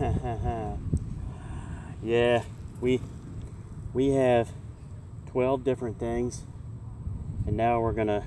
yeah, we we have 12 different things and now we're gonna